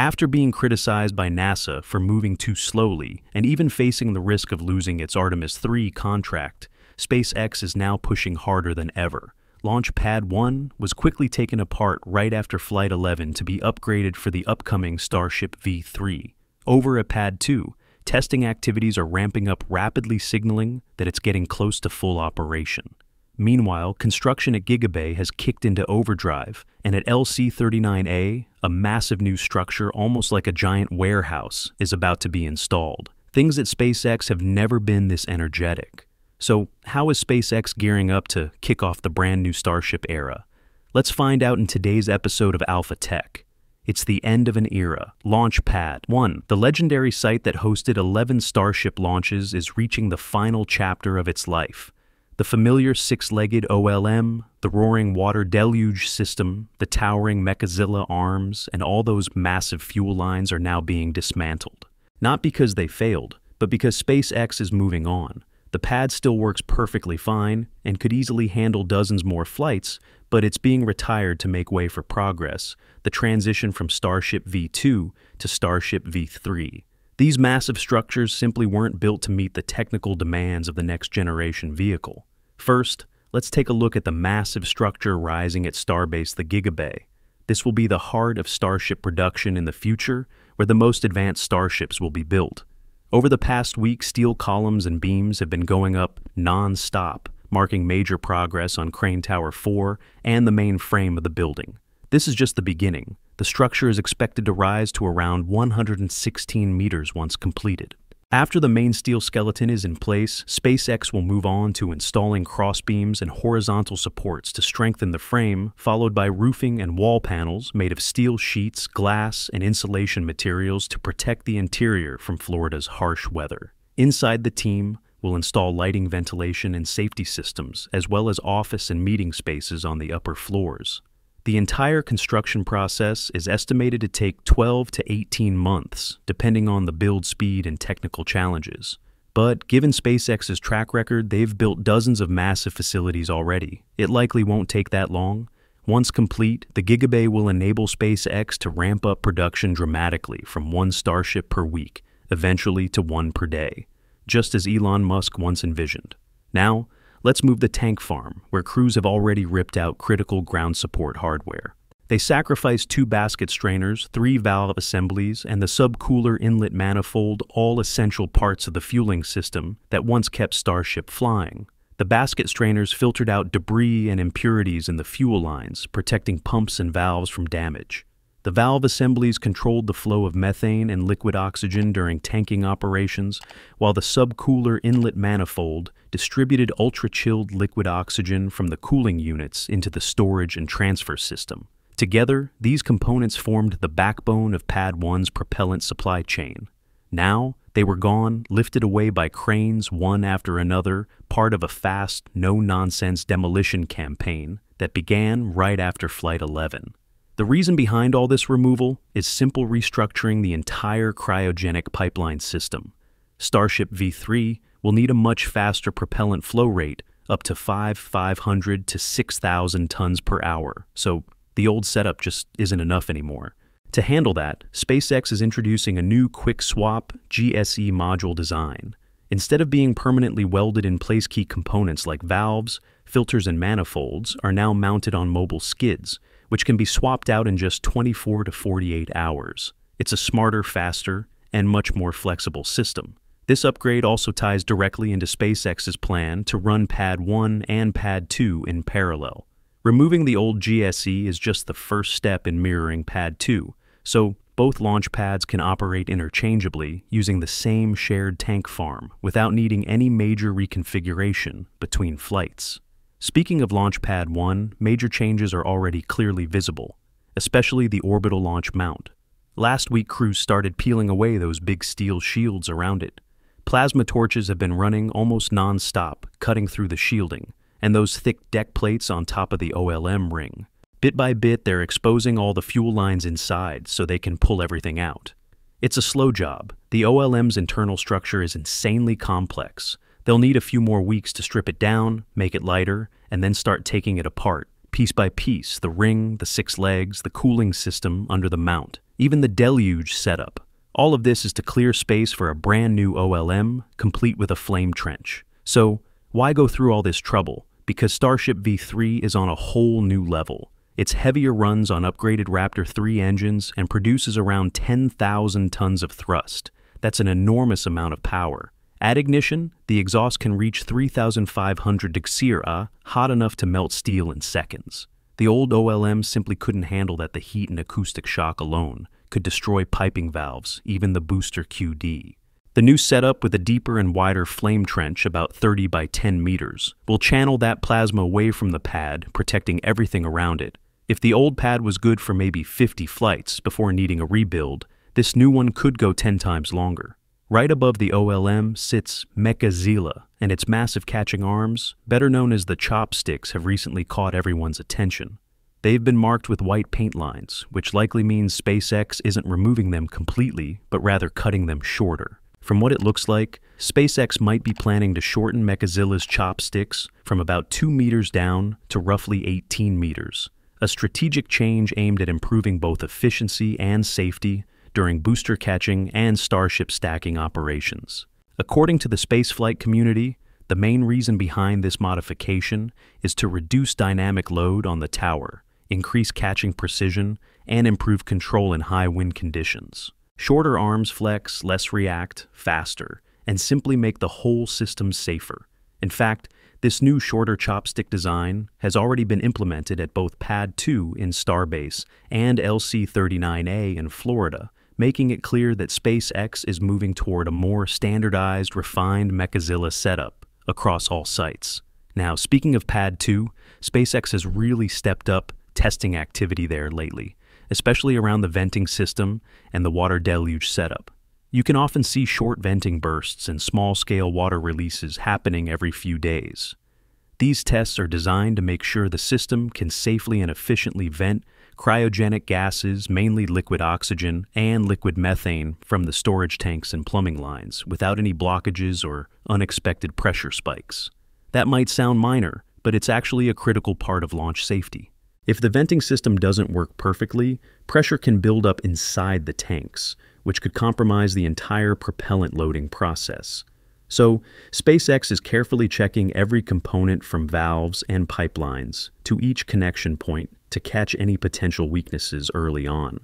After being criticized by NASA for moving too slowly and even facing the risk of losing its Artemis 3 contract, SpaceX is now pushing harder than ever. Launch Pad 1 was quickly taken apart right after Flight 11 to be upgraded for the upcoming Starship V3. Over at Pad 2, testing activities are ramping up rapidly signaling that it's getting close to full operation. Meanwhile, construction at Gigabay has kicked into overdrive, and at LC-39A, a massive new structure almost like a giant warehouse is about to be installed. Things at SpaceX have never been this energetic. So, how is SpaceX gearing up to kick off the brand new Starship era? Let's find out in today's episode of Alpha Tech. It's the end of an era. Launchpad 1. The legendary site that hosted 11 Starship launches is reaching the final chapter of its life. The familiar six-legged OLM, the roaring water deluge system, the towering Mechazilla arms, and all those massive fuel lines are now being dismantled. Not because they failed, but because SpaceX is moving on. The pad still works perfectly fine and could easily handle dozens more flights, but it's being retired to make way for progress, the transition from Starship V2 to Starship V3. These massive structures simply weren't built to meet the technical demands of the next generation vehicle. First, let's take a look at the massive structure rising at Starbase the Gigabay. This will be the heart of Starship production in the future, where the most advanced starships will be built. Over the past week, steel columns and beams have been going up non-stop, marking major progress on Crane Tower 4 and the main frame of the building. This is just the beginning. The structure is expected to rise to around 116 meters once completed. After the main steel skeleton is in place, SpaceX will move on to installing crossbeams and horizontal supports to strengthen the frame, followed by roofing and wall panels made of steel sheets, glass, and insulation materials to protect the interior from Florida's harsh weather. Inside the team, will install lighting, ventilation, and safety systems, as well as office and meeting spaces on the upper floors. The entire construction process is estimated to take 12 to 18 months, depending on the build speed and technical challenges. But given SpaceX's track record, they've built dozens of massive facilities already. It likely won't take that long. Once complete, the Gigabay will enable SpaceX to ramp up production dramatically from one Starship per week, eventually to one per day, just as Elon Musk once envisioned. Now, Let's move the tank farm, where crews have already ripped out critical ground support hardware. They sacrificed two basket strainers, three valve assemblies, and the subcooler inlet manifold, all essential parts of the fueling system that once kept Starship flying. The basket strainers filtered out debris and impurities in the fuel lines, protecting pumps and valves from damage. The valve assemblies controlled the flow of methane and liquid oxygen during tanking operations, while the subcooler inlet manifold distributed ultra-chilled liquid oxygen from the cooling units into the storage and transfer system. Together, these components formed the backbone of Pad 1's propellant supply chain. Now, they were gone, lifted away by cranes one after another, part of a fast, no-nonsense demolition campaign that began right after Flight 11. The reason behind all this removal is simple restructuring the entire cryogenic pipeline system. Starship V3 will need a much faster propellant flow rate, up to 5 500 to 6,000 tons per hour, so the old setup just isn't enough anymore. To handle that, SpaceX is introducing a new quick swap GSE module design. Instead of being permanently welded in place key components like valves, filters, and manifolds are now mounted on mobile skids, which can be swapped out in just 24 to 48 hours. It's a smarter, faster, and much more flexible system. This upgrade also ties directly into SpaceX's plan to run Pad 1 and Pad 2 in parallel. Removing the old GSE is just the first step in mirroring Pad 2, so both launch pads can operate interchangeably using the same shared tank farm without needing any major reconfiguration between flights. Speaking of Launch Pad 1, major changes are already clearly visible, especially the orbital launch mount. Last week, crews started peeling away those big steel shields around it. Plasma torches have been running almost non-stop, cutting through the shielding, and those thick deck plates on top of the OLM ring. Bit by bit, they're exposing all the fuel lines inside so they can pull everything out. It's a slow job. The OLM's internal structure is insanely complex, They'll need a few more weeks to strip it down, make it lighter, and then start taking it apart, piece by piece, the ring, the six legs, the cooling system under the mount. even the deluge setup. All of this is to clear space for a brand new OLM, complete with a flame trench. So, why go through all this trouble? Because Starship V3 is on a whole new level. Its heavier runs on upgraded Raptor 3 engines and produces around 10,000 tons of thrust. That's an enormous amount of power. At ignition, the exhaust can reach 3,500 degcr, uh, hot enough to melt steel in seconds. The old OLM simply couldn't handle that the heat and acoustic shock alone could destroy piping valves, even the booster QD. The new setup with a deeper and wider flame trench, about 30 by 10 meters, will channel that plasma away from the pad, protecting everything around it. If the old pad was good for maybe 50 flights before needing a rebuild, this new one could go 10 times longer. Right above the OLM sits Mechazilla, and its massive catching arms, better known as the chopsticks, have recently caught everyone's attention. They've been marked with white paint lines, which likely means SpaceX isn't removing them completely, but rather cutting them shorter. From what it looks like, SpaceX might be planning to shorten Mechazilla's chopsticks from about 2 meters down to roughly 18 meters, a strategic change aimed at improving both efficiency and safety during booster catching and Starship stacking operations. According to the spaceflight community, the main reason behind this modification is to reduce dynamic load on the tower, increase catching precision, and improve control in high wind conditions. Shorter arms flex, less react, faster, and simply make the whole system safer. In fact, this new shorter chopstick design has already been implemented at both Pad 2 in Starbase and LC-39A in Florida, making it clear that SpaceX is moving toward a more standardized, refined Mechazilla setup across all sites. Now, speaking of Pad 2, SpaceX has really stepped up testing activity there lately especially around the venting system and the water deluge setup. You can often see short venting bursts and small-scale water releases happening every few days. These tests are designed to make sure the system can safely and efficiently vent cryogenic gases, mainly liquid oxygen and liquid methane, from the storage tanks and plumbing lines without any blockages or unexpected pressure spikes. That might sound minor, but it's actually a critical part of launch safety. If the venting system doesn't work perfectly, pressure can build up inside the tanks, which could compromise the entire propellant loading process. So, SpaceX is carefully checking every component from valves and pipelines to each connection point to catch any potential weaknesses early on.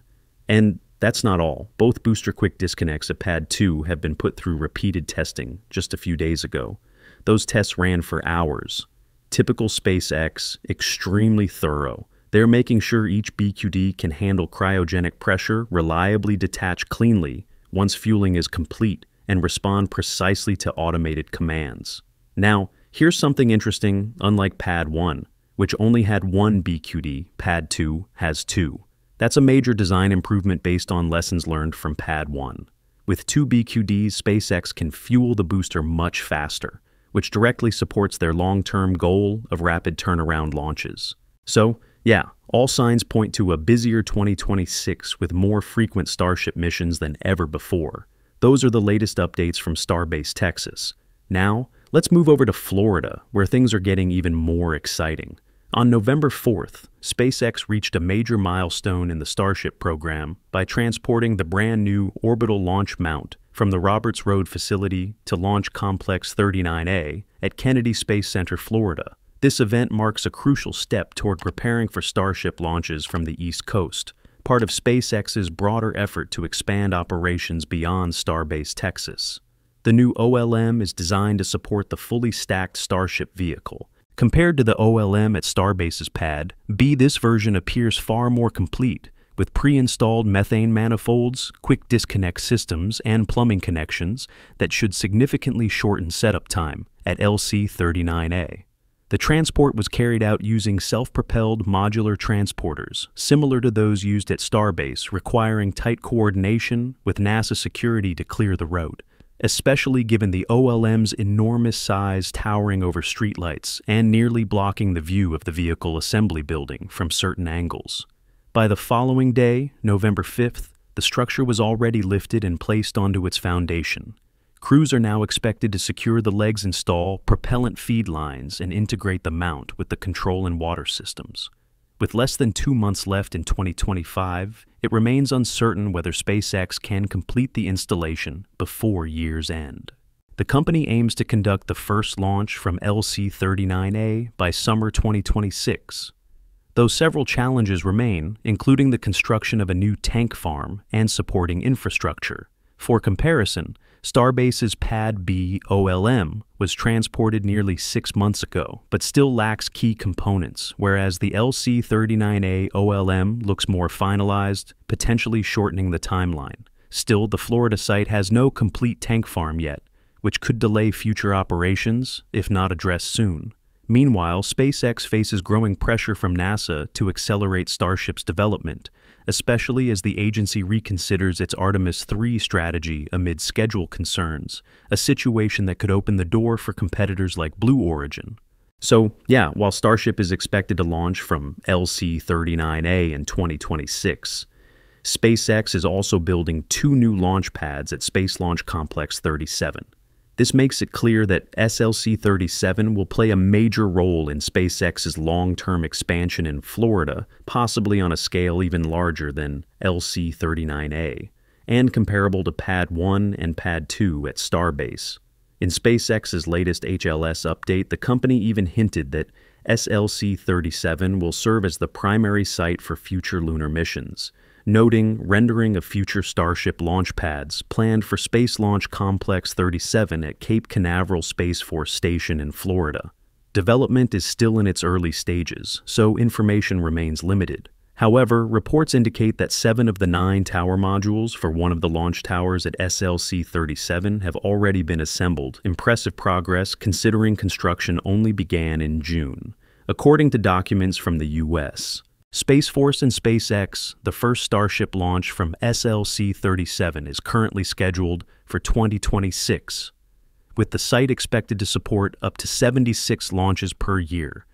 And that's not all. Both booster quick disconnects at Pad 2 have been put through repeated testing just a few days ago. Those tests ran for hours. Typical SpaceX, extremely thorough, they're making sure each BQD can handle cryogenic pressure reliably detach cleanly once fueling is complete and respond precisely to automated commands. Now, here's something interesting unlike Pad 1, which only had one BQD, Pad 2 has two. That's a major design improvement based on lessons learned from Pad 1. With two BQDs, SpaceX can fuel the booster much faster, which directly supports their long-term goal of rapid turnaround launches. So, yeah, all signs point to a busier 2026 with more frequent Starship missions than ever before. Those are the latest updates from Starbase Texas. Now, let's move over to Florida, where things are getting even more exciting. On November 4th, SpaceX reached a major milestone in the Starship program by transporting the brand new orbital launch mount from the Roberts Road facility to Launch Complex 39A at Kennedy Space Center, Florida. This event marks a crucial step toward preparing for Starship launches from the East Coast, part of SpaceX's broader effort to expand operations beyond Starbase Texas. The new OLM is designed to support the fully stacked Starship vehicle. Compared to the OLM at Starbase's pad, B this version appears far more complete, with pre-installed methane manifolds, quick disconnect systems, and plumbing connections that should significantly shorten setup time at LC-39A. The transport was carried out using self-propelled modular transporters, similar to those used at Starbase, requiring tight coordination with NASA security to clear the road, especially given the OLM's enormous size towering over streetlights and nearly blocking the view of the vehicle assembly building from certain angles. By the following day, November 5th, the structure was already lifted and placed onto its foundation, Crews are now expected to secure the legs install propellant feed lines and integrate the mount with the control and water systems. With less than two months left in 2025, it remains uncertain whether SpaceX can complete the installation before year's end. The company aims to conduct the first launch from LC 39A by summer 2026, though several challenges remain, including the construction of a new tank farm and supporting infrastructure. For comparison, Starbase's Pad B OLM was transported nearly six months ago, but still lacks key components, whereas the LC 39A OLM looks more finalized, potentially shortening the timeline. Still, the Florida site has no complete tank farm yet, which could delay future operations if not addressed soon. Meanwhile, SpaceX faces growing pressure from NASA to accelerate Starship's development, especially as the agency reconsiders its Artemis 3 strategy amid schedule concerns, a situation that could open the door for competitors like Blue Origin. So, yeah, while Starship is expected to launch from LC 39A in 2026, SpaceX is also building two new launch pads at Space Launch Complex 37. This makes it clear that SLC 37 will play a major role in SpaceX's long term expansion in Florida, possibly on a scale even larger than LC 39A, and comparable to Pad 1 and Pad 2 at Starbase. In SpaceX's latest HLS update, the company even hinted that SLC 37 will serve as the primary site for future lunar missions noting rendering of future Starship launch pads planned for Space Launch Complex 37 at Cape Canaveral Space Force Station in Florida. Development is still in its early stages, so information remains limited. However, reports indicate that seven of the nine tower modules for one of the launch towers at SLC 37 have already been assembled, impressive progress considering construction only began in June. According to documents from the U.S., Space Force and SpaceX, the first Starship launch from SLC 37 is currently scheduled for 2026, with the site expected to support up to 76 launches per year,